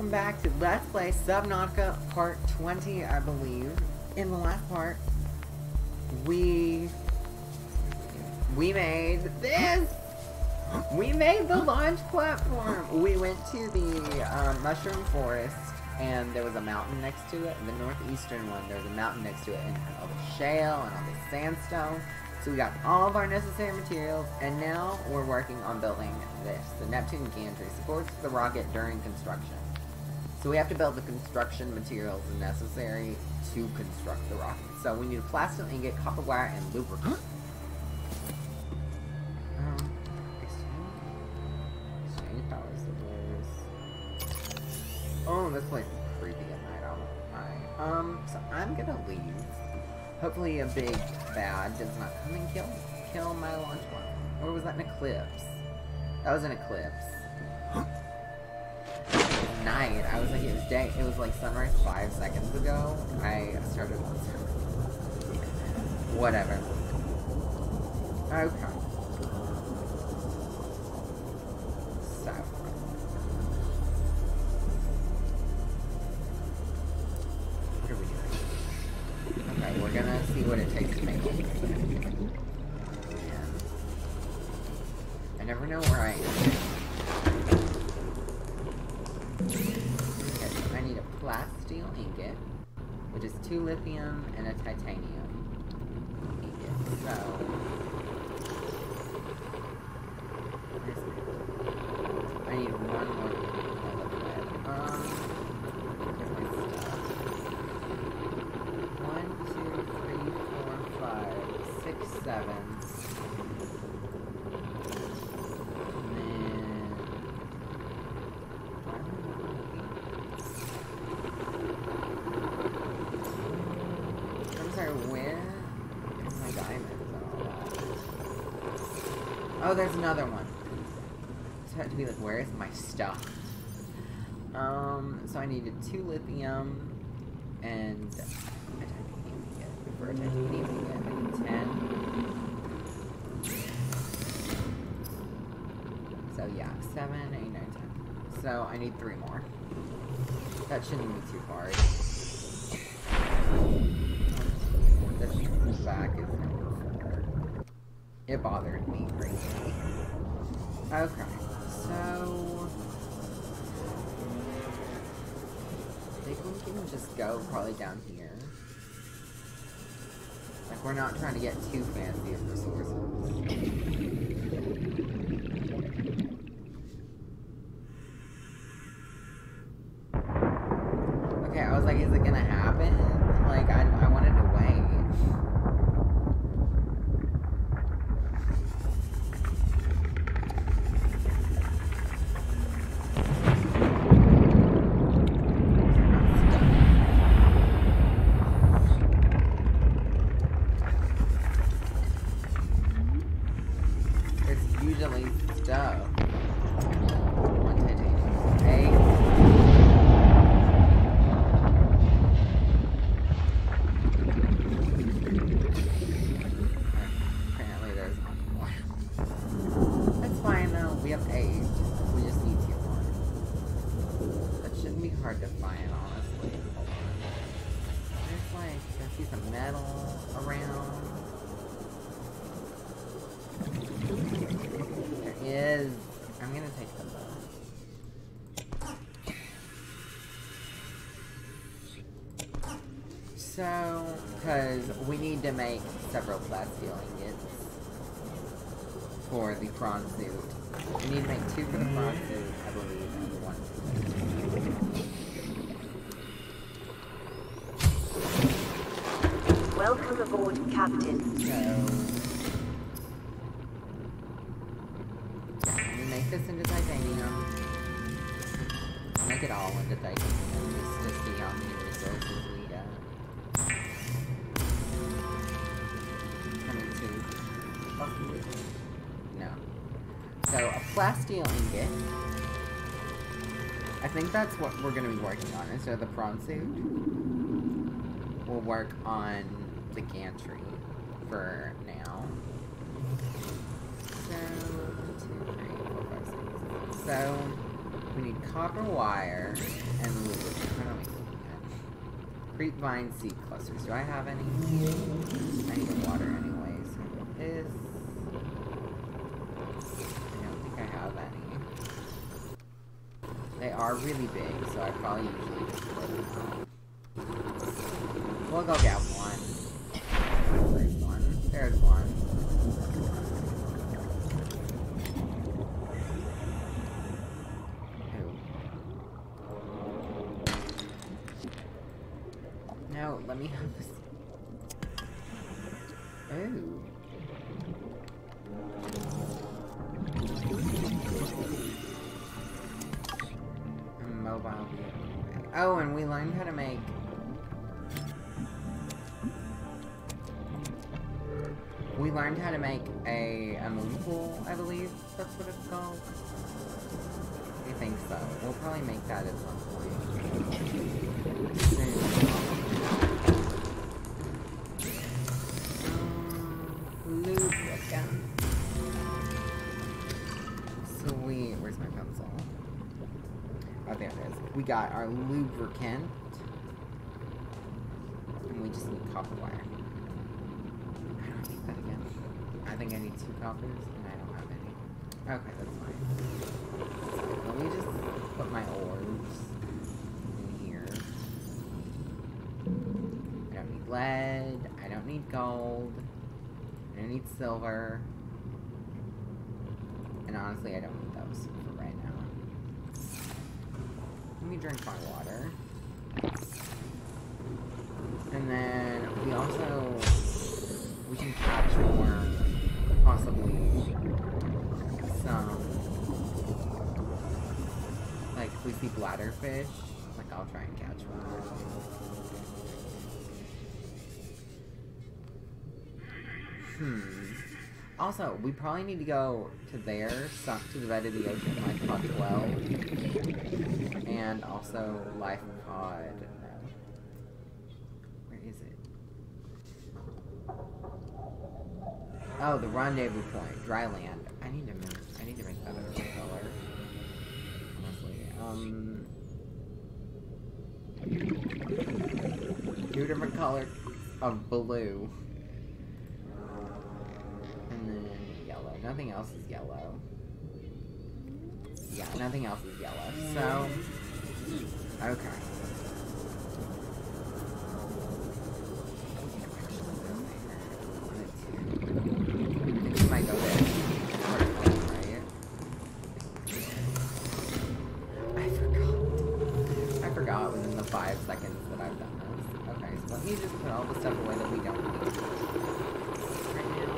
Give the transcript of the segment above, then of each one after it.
welcome back to Let's Play Subnautica Part 20, I believe. In the last part, we... We made this! We made the launch platform! We went to the um, Mushroom Forest, and there was a mountain next to it, the northeastern one, there was a mountain next to it, and all the shale and all the sandstone. So we got all of our necessary materials, and now we're working on building this. The Neptune Gantry supports the rocket during construction. So we have to build the construction materials necessary to construct the rocket. So we need a plastic ingot, copper wire, and lubricant. Um, power supplies. Oh, this place is creepy at night. I don't. Um, so I'm gonna leave. Hopefully a big bad does not come and kill kill my launch one. Or was that an eclipse? That was an eclipse. Night. I was like, it was day. It was like sunrise five seconds ago. I started. Whatever. Okay. Lithium and a titanium ingot. So, where's my- I need one more liquid. Um, where's my stuff? One, two, three, four, five, six, seven. And then... why am I not looking? I'm sorry, where is my diamonds and all that? Oh, there's another one. So I had to be like, where is my stuff? Um, so I needed two lithium and titanium ingot. For a titanium ingot, I need 10. So yeah, 7, 8, 9, 10. So I need 3 more. That shouldn't be too hard. This back is number 4. It bothered me greatly. Okay, so... I think we can just go probably down here. Like, we're not trying to get too fancy of resources. Okay, I was like, is it gonna happen? Like, I, I wanted to wait. It's usually stuff. One titanium. Eight. Apparently there's not more. That's fine though. We have eight. We just need two more. Shouldn't be hard to find, honestly. There's like a piece of metal around. There is. I'm gonna take them though. So, because we need to make several plasteel ingots for the prawn suit. We need to make two for the suit, I believe, and one for Welcome aboard, Captain. the So, we make this into titanium. Make it all into titanium, just to see how many resources we A ingot. I think that's what we're gonna be working on instead of the prawn suit. We'll work on the gantry for now. So one, two, three, four, five, six. So We need copper wire and lubricant. At? Creepvine seed clusters. Do I have any? I need water anyways. This. I don't think I have any. They are really big, so I probably usually just put them out. We'll go get Learned how to make We learned how to make a, a moon pool, I believe that's what it's called. I think so. We'll probably make that at some point. Um, lubricant. Sweet. Where's my pencil? Oh, there it is. We got our lubricant. And we just need copper wire. I don't need that again. I think I need two coppers, and I don't have any. Okay, that's fine. Let me just put my orbs in here. I don't need lead. I don't need gold. I don't need silver. And honestly, I don't need those for right. Let me drink my water. And then we also we can catch more possibly some like if we see bladderfish, like I'll try and catch one. Hmm. Also, we probably need to go to there, sunk to the bed of the ocean, like pod 12. And also life pod. Where is it? Oh, the rendezvous point, dry land. I need to make, I need to make that a different color. Honestly, um, two different color of blue, and then yellow. Nothing else is yellow. Yeah, nothing else is yellow. So, okay. five seconds that I've done this. Okay, so let me just put all the stuff away that we don't need. Right now.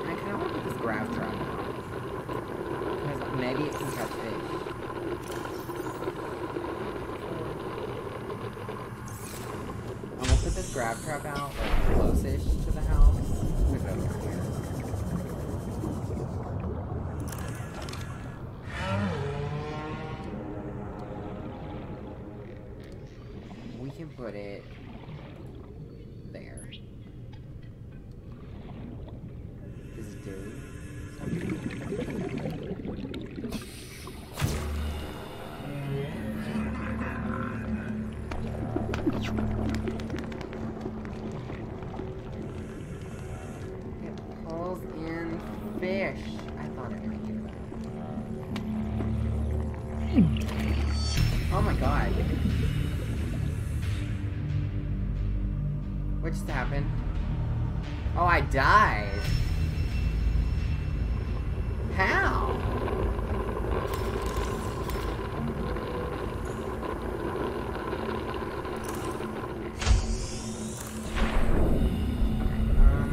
I kind of want to put this grav trap on. Because maybe it can catch fish. I'm gonna put this died. How? Um,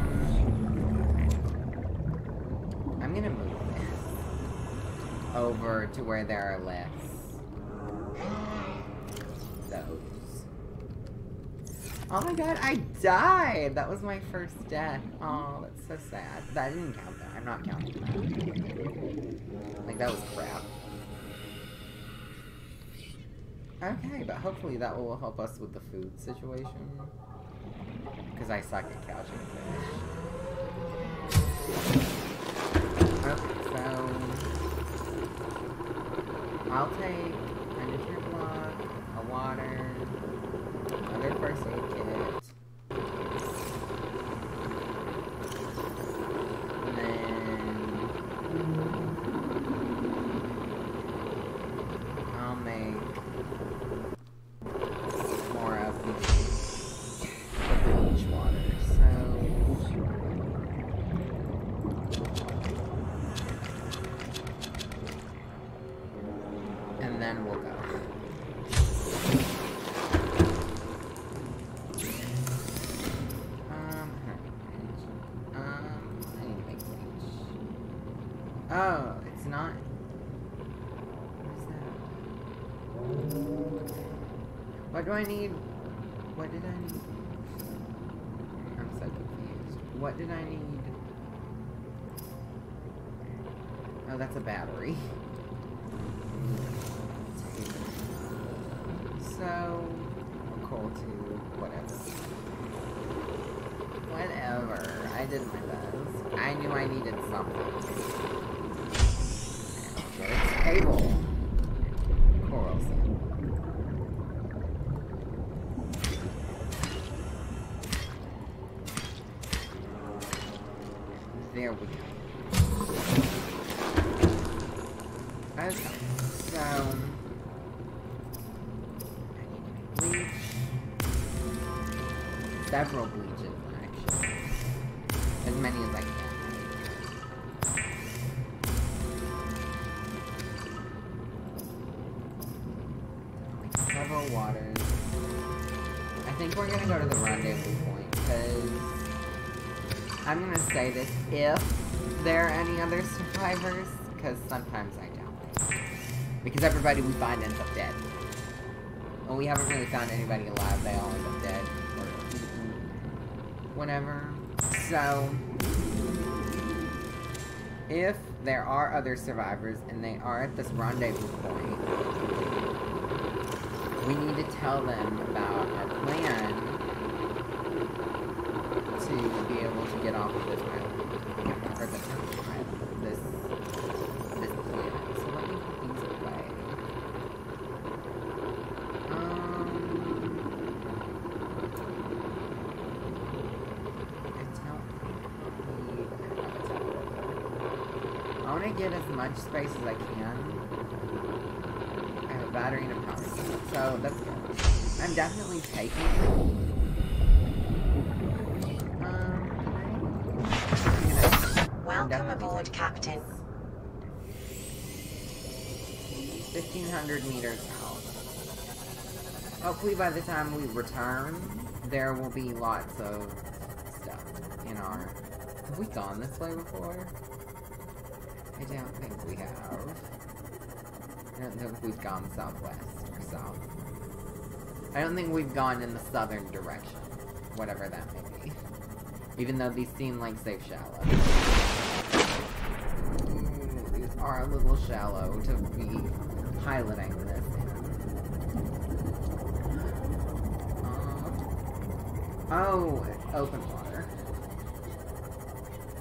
I'm gonna move this over to where there are less those. Oh my god, I died! That was my first death. Oh, that's so sad. That didn't count that. I'm not counting that. Like, that was crap. Okay, but hopefully that will help us with the food situation. Because I suck at catching fish. Okay, so I'll take a nutrient block, a water, another first aid kit, and then I'll make more of the, the beach water. So. And then we'll go. Um, um, I need to make bleach. Oh, it's not. What is that? What do I need? What did I need? I'm so confused. What did I need? Oh, that's a battery. So, cool too. Whatever. Whatever. I did my best. I knew I needed something. Get a waters. I think we're gonna go to the rendezvous point, because I'm gonna say this if there are any other survivors, because sometimes I don't. Because everybody we find ends up dead. And we haven't really found anybody alive, they all end up dead. Or whatever. So, if there are other survivors and they are at this rendezvous point, we need to tell them about our plan to be able to get off of this island. Or this island. This, this planet. So let me put these away. Um, I don't. I want to get as much space as I can. I have a battery and a power so that's good. I'm definitely taking it. Um, I'm Welcome aboard, Captain. 1500 meters out. Hopefully by the time we return, there will be lots of stuff in our... Have we gone this way before? I don't think we have. I don't think we've gone southwest I don't think we've gone in the southern direction. Whatever that may be. Even though these seem like safe shallow. Ooh, These are a little shallow to be piloting this. Uh, oh, open water.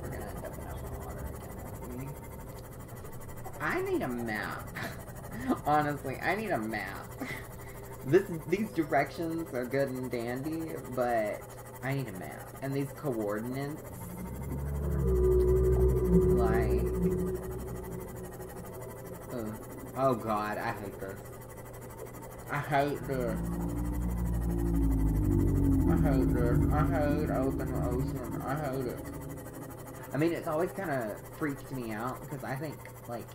We're gonna end up in open water. I need a map. Honestly, I need a map. This these directions are good and dandy, but I need a map. And these coordinates like Ugh. Oh god, I hate this. I hate this. I hate this. I hate open ocean. I hate it. I mean, it's always kind of freaked me out because I think, like,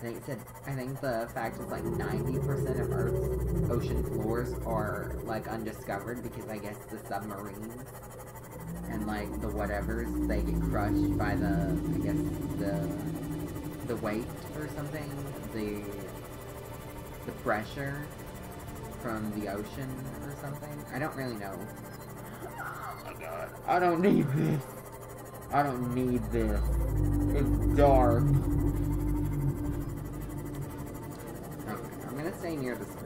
Think it said, I think the fact is like 90% of Earth's ocean floors are like undiscovered because I guess the submarines and like the whatevers they get crushed by the, I guess the the weight or something, the the pressure from the ocean or something. I don't really know. Oh my god. I don't need this. I don't need this. It's dark. Stay near the surface.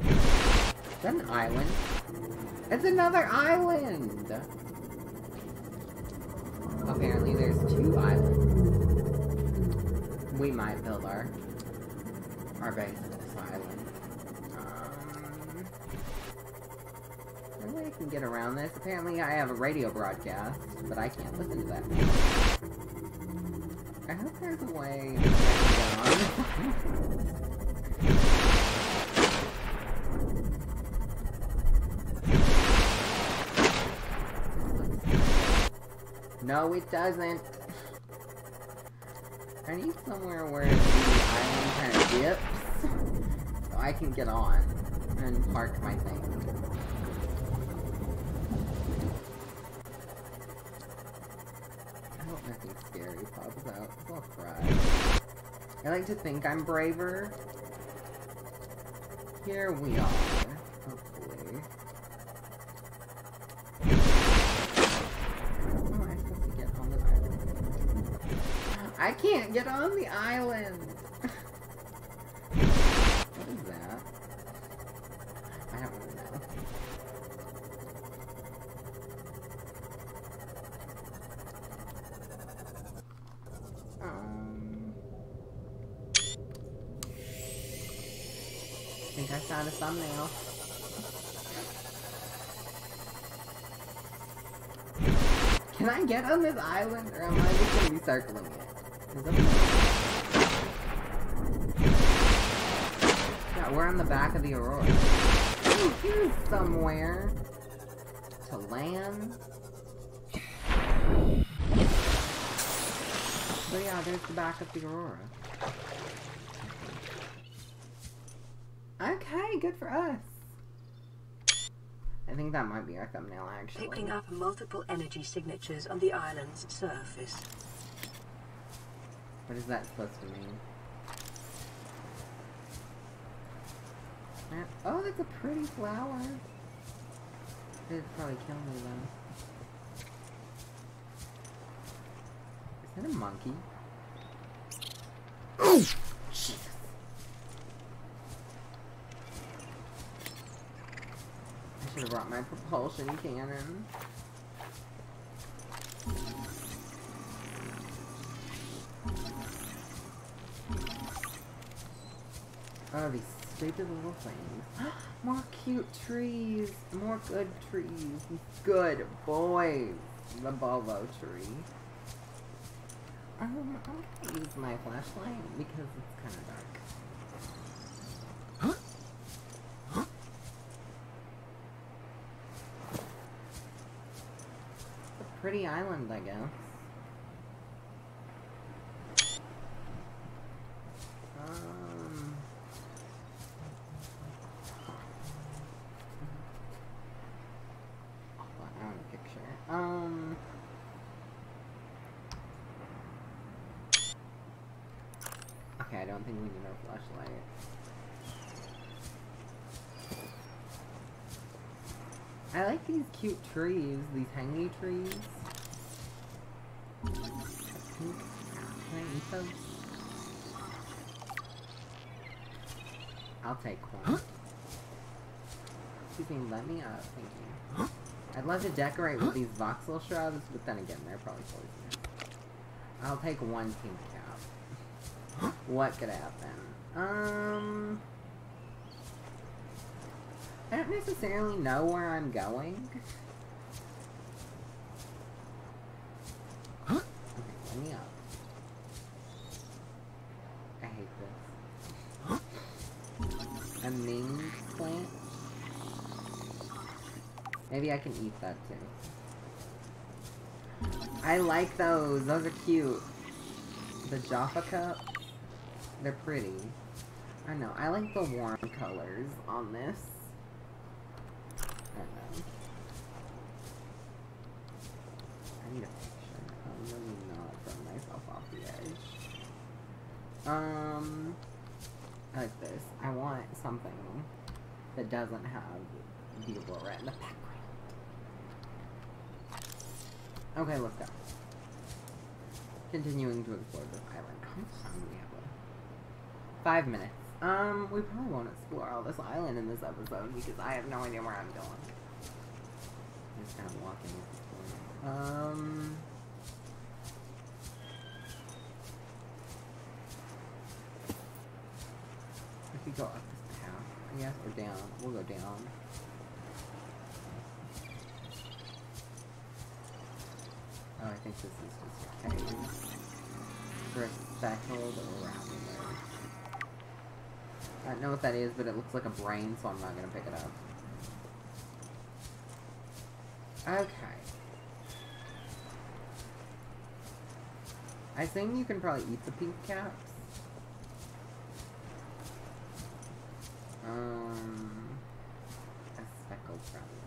Is that an island? It's another island! apparently there's two islands. We might build our our base on this island. Um, I can get around this. Apparently I have a radio broadcast, but I can't listen to that. I hope there's a way. No, it doesn't. I need somewhere where the island kind of dips, so I can get on and park my thing. I scary pops out, cry. I like to think I'm braver. Here we are, hopefully. I to get on island? I can't get on the island! A thumbnail. Can I get on this island, or am I just gonna be circling it? Yeah, we're on the back of the Aurora. Ooh, here's somewhere to land. So yeah, there's the back of the Aurora. Okay, good for us. I think that might be our thumbnail, actually. Picking up multiple energy signatures on the island's surface. What is that supposed to mean? Oh, that's a pretty flower. It'd probably kill me though. Is that a monkey? Oh! Jesus. I should have brought my propulsion cannon. Oh, these stupid little things. More cute trees. More good trees. Good boy. The Bulbo tree. Um, I'm gonna use my flashlight because it's kind of dark. It's a pretty island, I guess. Um. Picture. Um. Okay, I don't think we need a flashlight. I like these cute trees, these hanging trees. I eat those? I'll take one. Excuse me, let me up, thank you. I'd love to decorate with these voxel shrubs, but then again, they're probably poisonous. I'll take one pink cap. What could happen? Um... I don't necessarily know where I'm going. Okay, let me up. Maybe I can eat that too. I like those. Those are cute. The Jaffa cup. They're pretty. I know. I like the warm colors on this. I know. I need a picture. I'm really not throwing myself off the edge. Um, I like this. I want something that doesn't have the aurora in the background. Okay, let's go. Continuing to explore this island. How much time do we have left? Five minutes. Um, we probably won't explore all this island in this episode because I have no idea where I'm going. I'm just kind of walking Um... We could go up this path, I guess, or down. We'll go down. Think this is just. For speckled around there. I don't know what that is, but it looks like a brain, so I'm not gonna pick it up. Okay. I assume you can probably eat the pink caps. Um, a speckled rattler.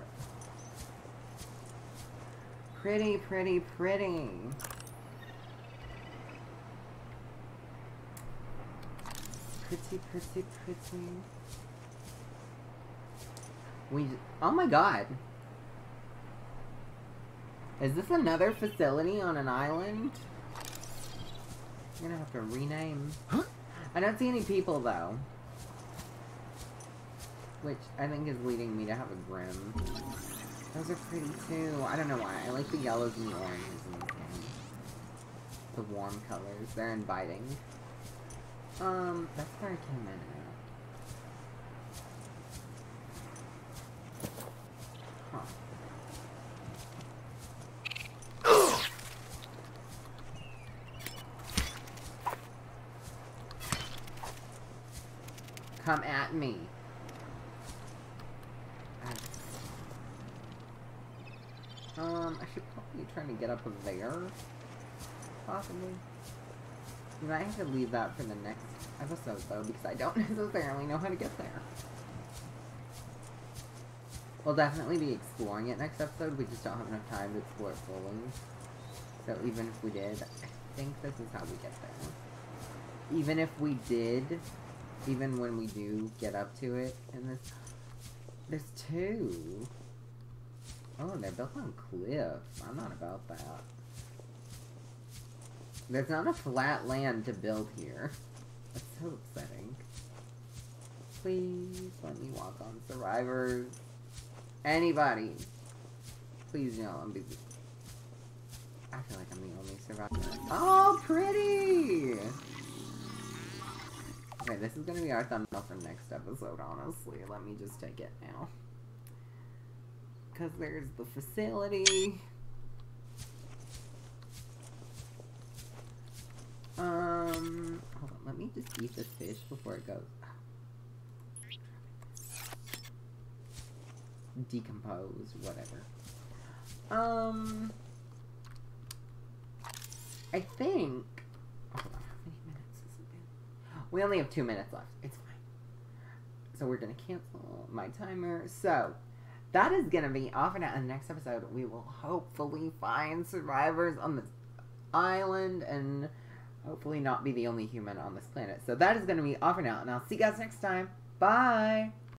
Pretty, pretty, pretty. Pretty, pretty, pretty. We. Oh my god. Is this another facility on an island? I'm gonna have to rename. Huh? I don't see any people though. Which I think is leading me to have a grim. Those are pretty too. I don't know why. I like the yellows and the oranges game. The warm colors. They're inviting. Um, that's where I came in. Come at me. Um, I should probably try to get up there. Possibly. You might have to leave that for the next episode, though, because I don't necessarily know how to get there. We'll definitely be exploring it next episode, we just don't have enough time to explore it fully. So even if we did, I think this is how we get there. Even if we did, even when we do get up to it, and this... There's two. Oh, they're built on cliffs. I'm not about that. There's not a flat land to build here. That's so upsetting. Please let me walk on survivors. Anybody. Please let me be. I feel like I'm the only survivor. Oh, pretty! Okay, this is gonna be our thumbnail for next episode, honestly. Let me just take it now. Because there's the facility. Um, hold on, let me just eat this fish before it goes. Decompose, whatever. Um, I think. On, how many minutes has it been? We only have two minutes left. It's fine. So we're gonna cancel my timer. So that is gonna be off and out in the next episode. We will hopefully find survivors on this island and hopefully not be the only human on this planet. So that is gonna be off and out, and I'll see you guys next time. Bye.